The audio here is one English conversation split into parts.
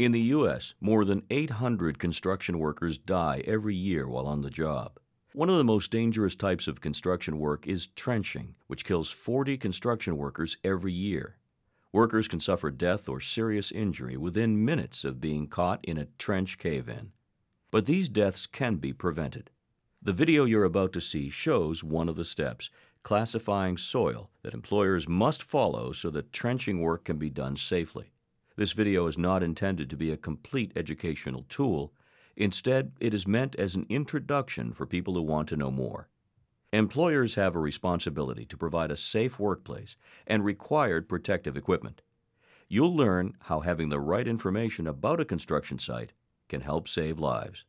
In the U.S., more than 800 construction workers die every year while on the job. One of the most dangerous types of construction work is trenching, which kills 40 construction workers every year. Workers can suffer death or serious injury within minutes of being caught in a trench cave in. But these deaths can be prevented. The video you're about to see shows one of the steps, classifying soil, that employers must follow so that trenching work can be done safely. This video is not intended to be a complete educational tool. Instead, it is meant as an introduction for people who want to know more. Employers have a responsibility to provide a safe workplace and required protective equipment. You'll learn how having the right information about a construction site can help save lives.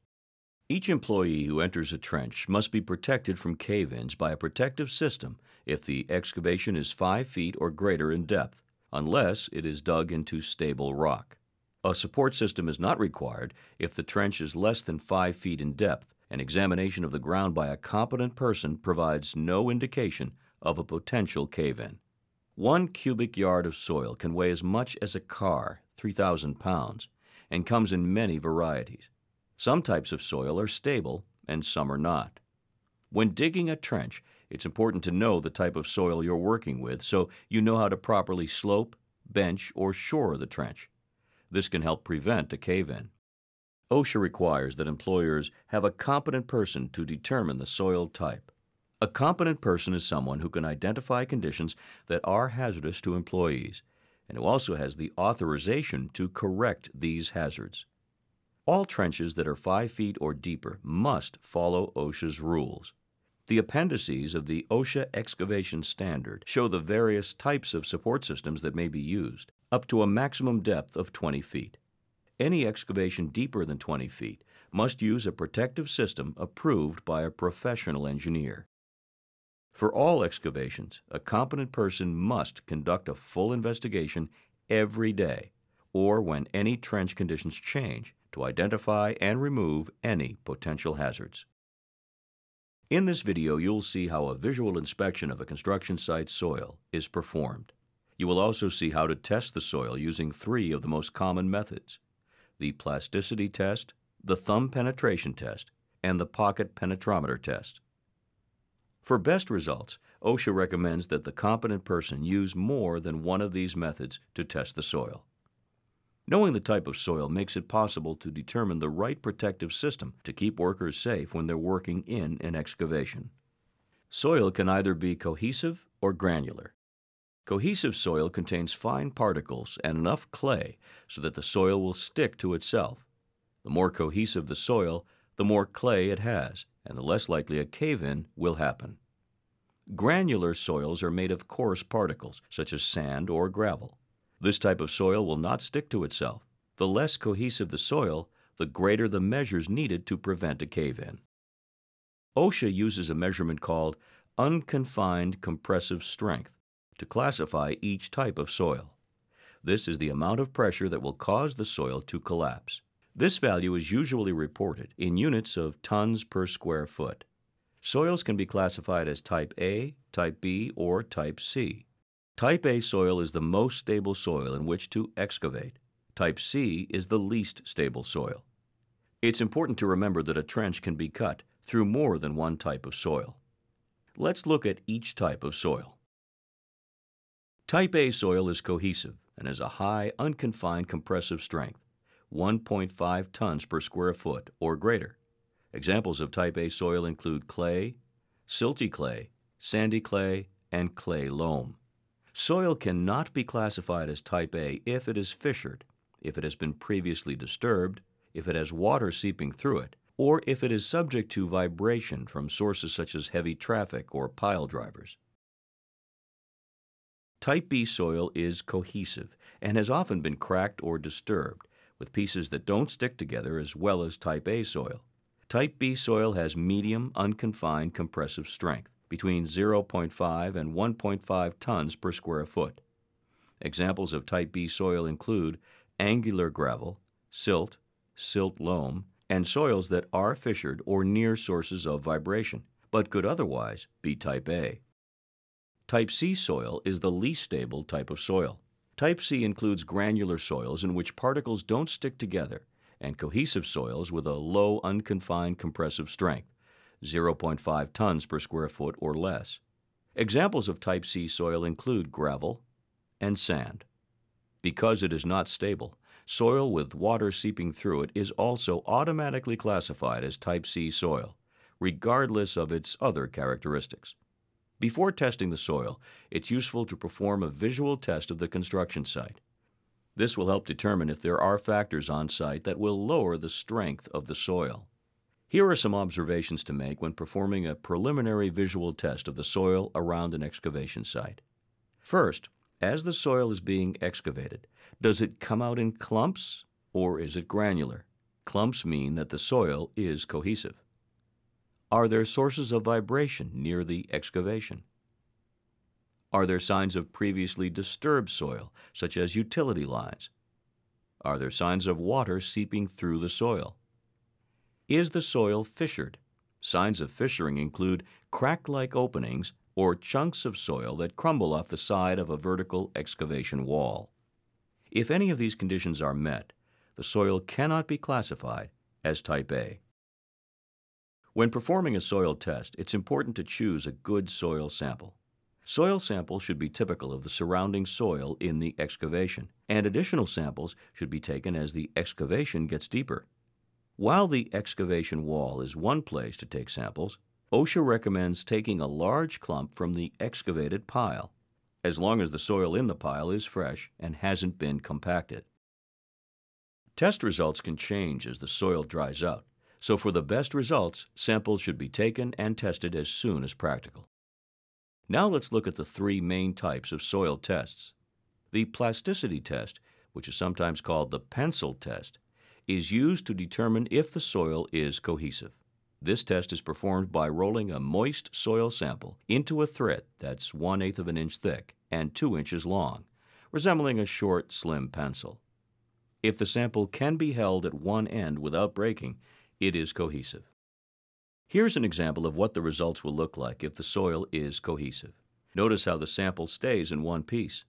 Each employee who enters a trench must be protected from cave-ins by a protective system if the excavation is 5 feet or greater in depth, unless it is dug into stable rock. A support system is not required if the trench is less than 5 feet in depth. An examination of the ground by a competent person provides no indication of a potential cave-in. One cubic yard of soil can weigh as much as a car, 3,000 pounds, and comes in many varieties. Some types of soil are stable and some are not. When digging a trench, it's important to know the type of soil you're working with so you know how to properly slope, bench, or shore the trench. This can help prevent a cave-in. OSHA requires that employers have a competent person to determine the soil type. A competent person is someone who can identify conditions that are hazardous to employees and who also has the authorization to correct these hazards. All trenches that are 5 feet or deeper must follow OSHA's rules. The appendices of the OSHA excavation standard show the various types of support systems that may be used, up to a maximum depth of 20 feet. Any excavation deeper than 20 feet must use a protective system approved by a professional engineer. For all excavations, a competent person must conduct a full investigation every day or when any trench conditions change to identify and remove any potential hazards. In this video, you'll see how a visual inspection of a construction site's soil is performed. You will also see how to test the soil using three of the most common methods, the plasticity test, the thumb penetration test, and the pocket penetrometer test. For best results, OSHA recommends that the competent person use more than one of these methods to test the soil. Knowing the type of soil makes it possible to determine the right protective system to keep workers safe when they're working in an excavation. Soil can either be cohesive or granular. Cohesive soil contains fine particles and enough clay so that the soil will stick to itself. The more cohesive the soil, the more clay it has, and the less likely a cave-in will happen. Granular soils are made of coarse particles, such as sand or gravel. This type of soil will not stick to itself. The less cohesive the soil, the greater the measures needed to prevent a cave-in. OSHA uses a measurement called unconfined compressive strength to classify each type of soil. This is the amount of pressure that will cause the soil to collapse. This value is usually reported in units of tons per square foot. Soils can be classified as type A, type B, or type C. Type A soil is the most stable soil in which to excavate. Type C is the least stable soil. It's important to remember that a trench can be cut through more than one type of soil. Let's look at each type of soil. Type A soil is cohesive and has a high unconfined compressive strength, 1.5 tons per square foot or greater. Examples of type A soil include clay, silty clay, sandy clay, and clay loam. Soil cannot be classified as type A if it is fissured, if it has been previously disturbed, if it has water seeping through it, or if it is subject to vibration from sources such as heavy traffic or pile drivers. Type B soil is cohesive and has often been cracked or disturbed, with pieces that don't stick together as well as type A soil. Type B soil has medium, unconfined compressive strength between 0.5 and 1.5 tons per square foot. Examples of type B soil include angular gravel, silt, silt loam, and soils that are fissured or near sources of vibration, but could otherwise be type A. Type C soil is the least stable type of soil. Type C includes granular soils in which particles don't stick together and cohesive soils with a low unconfined compressive strength, 0.5 tons per square foot or less. Examples of type C soil include gravel and sand. Because it is not stable, soil with water seeping through it is also automatically classified as type C soil, regardless of its other characteristics. Before testing the soil, it's useful to perform a visual test of the construction site. This will help determine if there are factors on site that will lower the strength of the soil. Here are some observations to make when performing a preliminary visual test of the soil around an excavation site. First, as the soil is being excavated, does it come out in clumps or is it granular? Clumps mean that the soil is cohesive. Are there sources of vibration near the excavation? Are there signs of previously disturbed soil, such as utility lines? Are there signs of water seeping through the soil? Is the soil fissured? Signs of fissuring include crack-like openings or chunks of soil that crumble off the side of a vertical excavation wall. If any of these conditions are met, the soil cannot be classified as type A. When performing a soil test, it's important to choose a good soil sample. Soil samples should be typical of the surrounding soil in the excavation, and additional samples should be taken as the excavation gets deeper. While the excavation wall is one place to take samples, OSHA recommends taking a large clump from the excavated pile, as long as the soil in the pile is fresh and hasn't been compacted. Test results can change as the soil dries out, so for the best results, samples should be taken and tested as soon as practical. Now let's look at the three main types of soil tests. The plasticity test, which is sometimes called the pencil test, is used to determine if the soil is cohesive. This test is performed by rolling a moist soil sample into a thread that's one eighth of an inch thick and 2 inches long, resembling a short, slim pencil. If the sample can be held at one end without breaking, it is cohesive. Here's an example of what the results will look like if the soil is cohesive. Notice how the sample stays in one piece.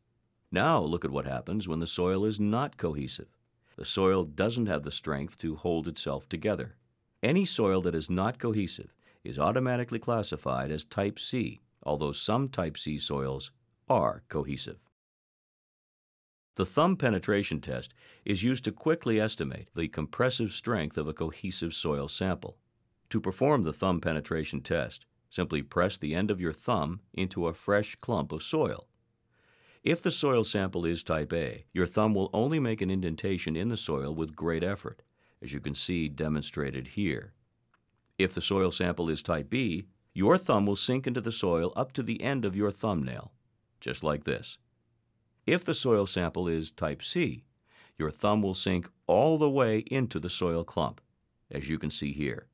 Now look at what happens when the soil is not cohesive. The soil doesn't have the strength to hold itself together. Any soil that is not cohesive is automatically classified as type C, although some type C soils are cohesive. The thumb penetration test is used to quickly estimate the compressive strength of a cohesive soil sample. To perform the thumb penetration test, simply press the end of your thumb into a fresh clump of soil. If the soil sample is type A, your thumb will only make an indentation in the soil with great effort, as you can see demonstrated here. If the soil sample is type B, your thumb will sink into the soil up to the end of your thumbnail, just like this. If the soil sample is type C, your thumb will sink all the way into the soil clump, as you can see here.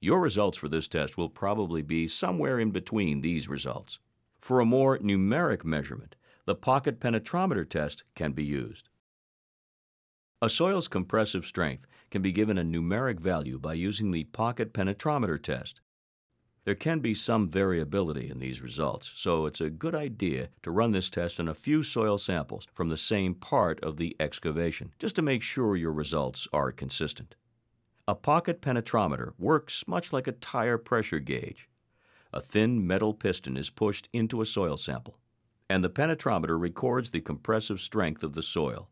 Your results for this test will probably be somewhere in between these results. For a more numeric measurement, the pocket penetrometer test can be used. A soil's compressive strength can be given a numeric value by using the pocket penetrometer test. There can be some variability in these results, so it's a good idea to run this test on a few soil samples from the same part of the excavation, just to make sure your results are consistent. A pocket penetrometer works much like a tire pressure gauge. A thin metal piston is pushed into a soil sample, and the penetrometer records the compressive strength of the soil.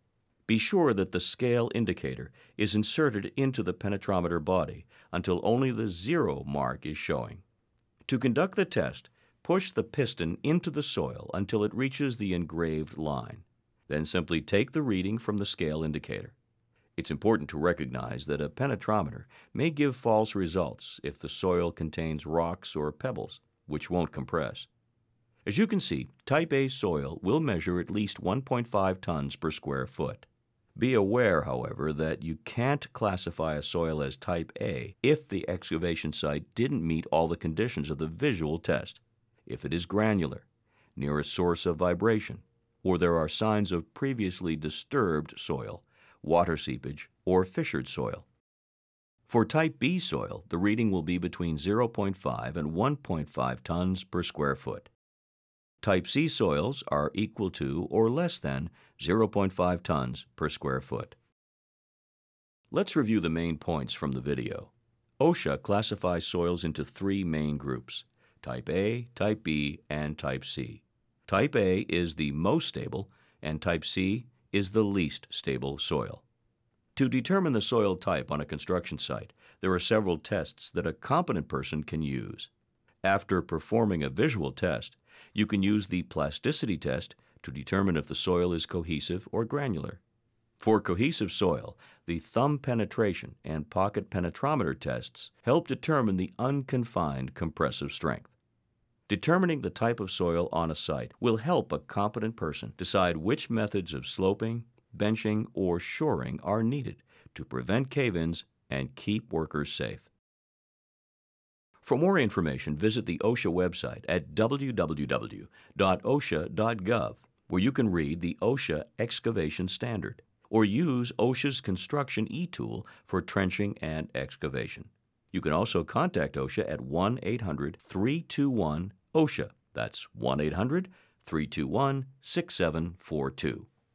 Be sure that the scale indicator is inserted into the penetrometer body until only the zero mark is showing. To conduct the test, push the piston into the soil until it reaches the engraved line. Then simply take the reading from the scale indicator. It's important to recognize that a penetrometer may give false results if the soil contains rocks or pebbles, which won't compress. As you can see, type A soil will measure at least 1.5 tons per square foot. Be aware, however, that you can't classify a soil as type A if the excavation site didn't meet all the conditions of the visual test, if it is granular, near a source of vibration, or there are signs of previously disturbed soil, water seepage, or fissured soil. For type B soil, the reading will be between 0.5 and 1.5 tons per square foot. Type C soils are equal to or less than 0.5 tons per square foot. Let's review the main points from the video. OSHA classifies soils into three main groups Type A, Type B, and Type C. Type A is the most stable, and Type C is the least stable soil. To determine the soil type on a construction site, there are several tests that a competent person can use. After performing a visual test, you can use the plasticity test to determine if the soil is cohesive or granular. For cohesive soil, the thumb penetration and pocket penetrometer tests help determine the unconfined compressive strength. Determining the type of soil on a site will help a competent person decide which methods of sloping, benching, or shoring are needed to prevent cave-ins and keep workers safe. For more information, visit the OSHA website at www.osha.gov, where you can read the OSHA Excavation Standard, or use OSHA's Construction e-tool for trenching and excavation. You can also contact OSHA at 1 800 321 OSHA. That's 1 800 321 6742.